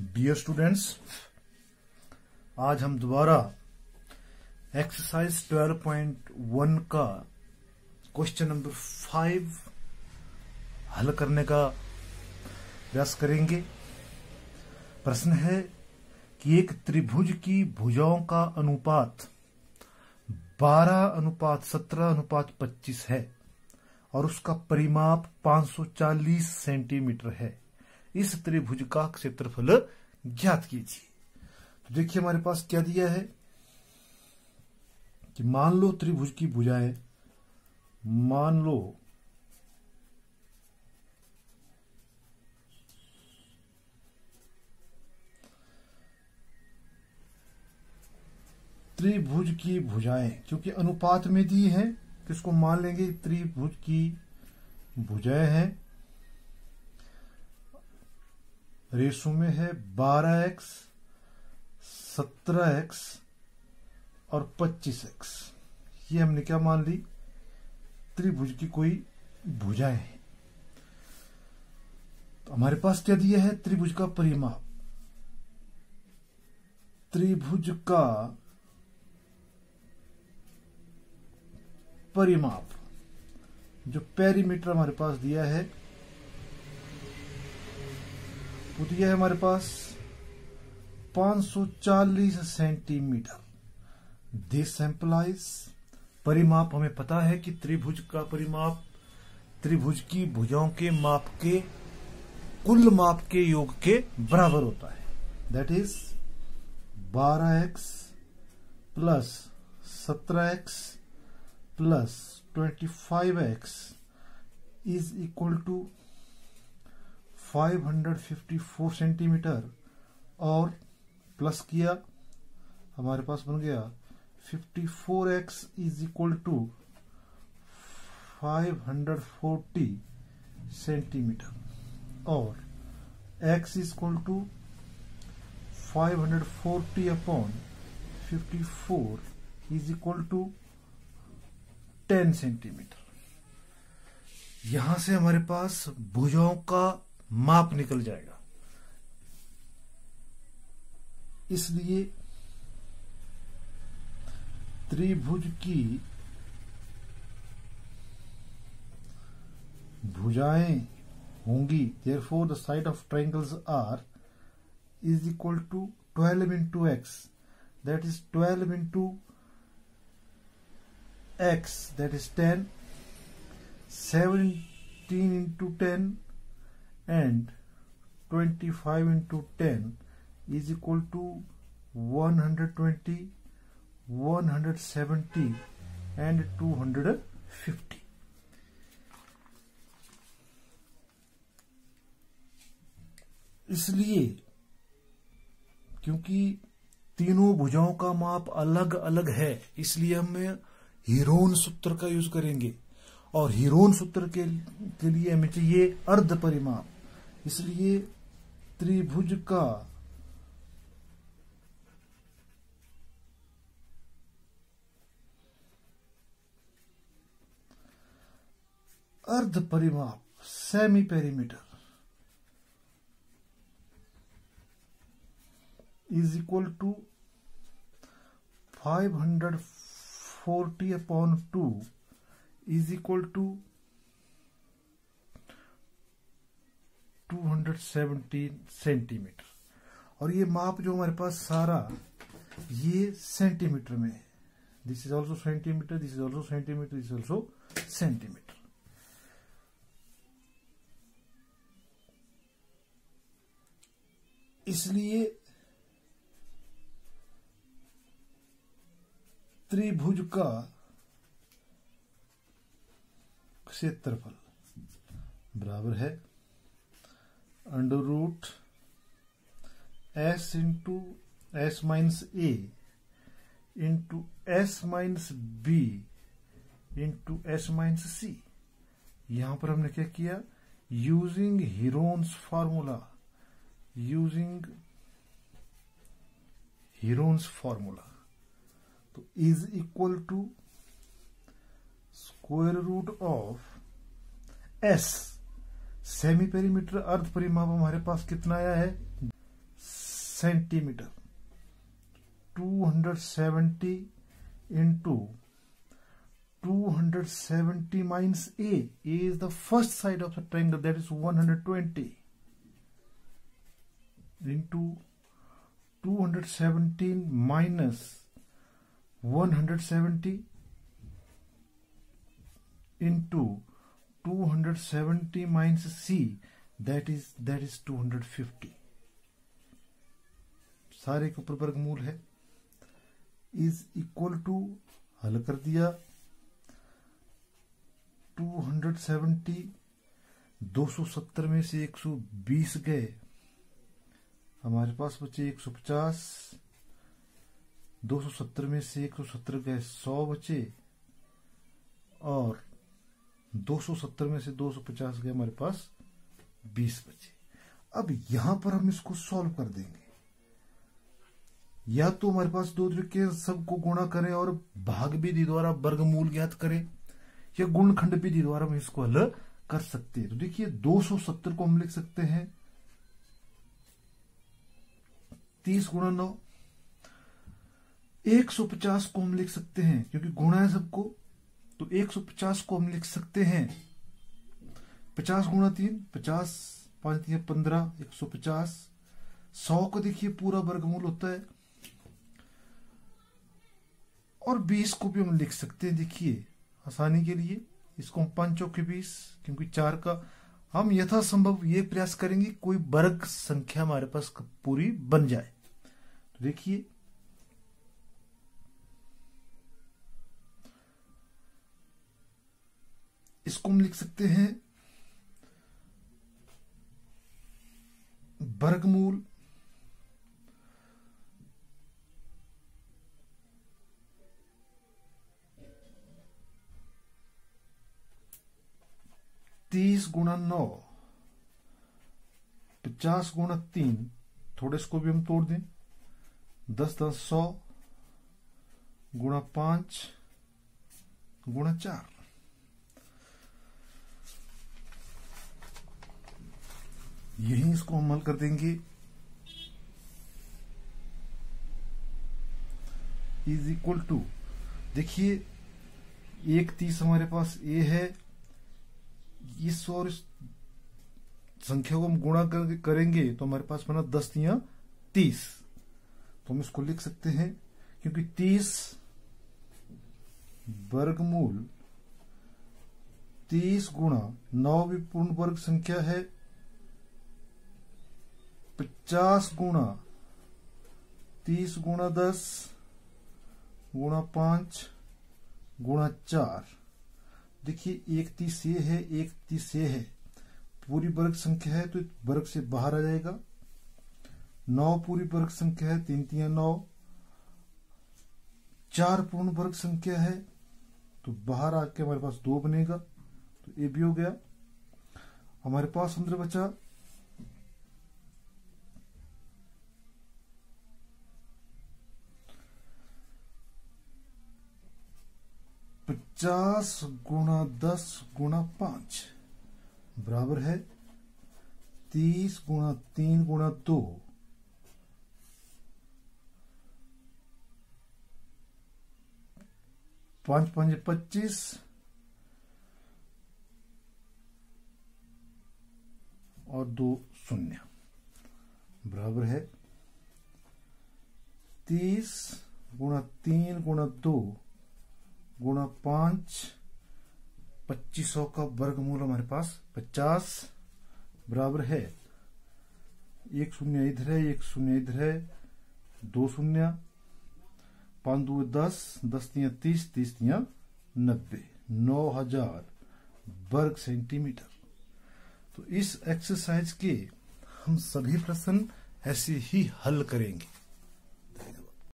Dear students आज हम दोबारा एक्सरसाइज 12.1 का क्वेश्चन नंबर फाइव हल करने का प्रयास करेंगे। प्रश्न है कि एक त्रिभुज की भुजाओं का अनुपात 12 अनुपात 17 अनुपात 25 है और उसका परिमाप 540 सेंटीमीटर है। इस त्रिभुज का क्षेत्रफल ज्ञात कीजिए। तो देखिए हमारे पास क्या दिया है कि मान लो त्रिभुज की भुजाएँ, मान लो त्रिभुज की भुजाएँ, क्योंकि अनुपात में दी है तो इसको मान लेंगे? त्रिभुज की भुजाएँ हैं। रेशो में है बारह एक्स, सत्रह एक्स और पच्चीस एक्स। ये हमने क्या मान ली? त्रिभुज की कोई भुजाएँ हैं। तो हमारे पास क्या दिया है? त्रिभुज का परिमाप। त्रिभुज का परिमाप। जो पेरीमीटर हमारे पास दिया है दिया है हमारे पास। 540 सेंटीमीटर। दिस एम्पलाइज परिमाप हमें पता है कि त्रिभुज का परिमाप, त्रिभुज की भुजाओं के माप के, कुल माप के योग के बराबर होता है। That is 12x x plus सत्रह x plus twenty five x is equal to 554 centimetre और प्लस किया, हमारे पास बन गया 54x x is equal to 540 centimetre और x is equal to 540 upon 54 is equal to 10 centimetre. यहाँ से हमारे पास भुजाओं का माप निकल जाएगा। इसलिए त्रिभुज की भुजाएँ होंगी। Therefore the side of triangles are is equal to twelve into x that is twelve into x that is ten seventeen into ten and 25 into 10 is equal to 120 170 and 250 इसलिए क्योंकि तीनों भुजाओं का माप अलग अलग है इसलिए हम हीरोन सूत्र का यूज़ करेंगे। और हीरोन सूत्र के, के लिए हमें चाहिए अर्ध परिमाप। इसलिए त्रिभुज का अर्ध परिमाप semi perimeter is equal to five hundred forty upon two is equal to 217 centimetre और ये माप जो हमारे पास सारा, ये सेंटीमीटर में है। This is also centimetre this is also centimetre this is also centimetre इसलिए त्रिभुज का क्षेत्रफल बराबर है under root s into s minus a into s minus b into s minus c यहाँ पर हमने क्या किया? Using Heron's formula using Heron's formula तो is equal to square root of s semi perimeter अर्थ परिमाप हमारे पास कितना आया है? Centimetre. 270 hundred seventy into two hundred seventy minus a is the first side of the triangle that is one hundred twenty into two minus one hundred 270 minus C, that is that is 250 सारे के ऊपर वर्गमूल है। Is equal to हल कर दिया। 270 270 में से 120 गए। हमारे पास बचे 150 270 में से 170 गए। 100 बचे। और 270 में से 250 गए हमारे पास 20 बचे। अब यहाँ पर हम इसको सॉल्व कर देंगे। या तो हमारे पास दो तरीके सबको गुणा करें और भाग भी विधि द्वारा वर्गमूल ज्ञात करें, या गुणखंड विधि द्वारा हम इसको हल कर सकते हैं। तो देखिए 270 को हम लिख सकते हैं। 30 गुणा नौ, एक सौ पचास को हम लिख सकते हैं, क्योंकि गुणा है सबको। तो 150 को हम लिख सकते हैं। 50 गुणा तीन, पचास पाँच तीन, पंद्रह, एक सौ पचास। सौ को देखिए, पूरा वर्गमूल होता है। और बीस को भी हम लिख सकते हैं, देखिए, आसानी के लिए। इसको हम पाँचों के बीस, क्योंकि चार का हम यथासंभव ये प्रयास करेंगे, कोई वर्ग संख्या हमारे पास पूरी बन जाए। तो देखिए इसको हम लिख सकते हैं वर्गमूल तीस गुणा नौ, पचास गुणा तीन, थोड़े इसको भी हम तोड़ दें, दस दस सौ, गुणा पाँच, गुणा चार। यही इसको हम हल कर देंगे। इज़ इक्वल टू देखिए एक तीस हमारे पास ए है। इस और इस संख्या को हम गुणा कर, करेंगे तो हमारे पास बना दस या तीस। तो हम इसको लिख सकते हैं क्योंकि तीस वर्गमूल तीस गुणा नौ भी पूर्ण वर्ग संख्या है। पचास गुणा, तीस गुणा दस, गुणा पाँच, गुणा चार। देखिए, एक तीस ये है, एक तीस ये है। पूरी वर्ग संख्या है तो वर्ग से बाहर आ जाएगा। नौ पूरी वर्ग संख्या है, तीन तीन नौ। चार पूर्ण वर्ग संख्या है तो बाहर आके हमारे पास दो बनेगा तो ये भी हो गया। हमारे पास अंदर बचा पचास गुणा दस गुणा पाँच, बराबर है तीस गुणा तीन गुणा दो। पाँच पाँच पच्चीस, और दो शून्य, बराबर है तीस गुणा तीन गुणा दो गुणा पाँच, पच्चीस सौ का वर्गमूल हमारे पास पचास बराबर है। एक शून्य इधर है, एक शून्य इधर है, दो शून्य, पाँच दो दस दस तिया तीस तीस तिया नब्बे, नौ हज़ार वर्ग सेंटीमीटर। तो इस एक्सरसाइज के हम सभी प्रश्न ऐसे ही हल करेंगे।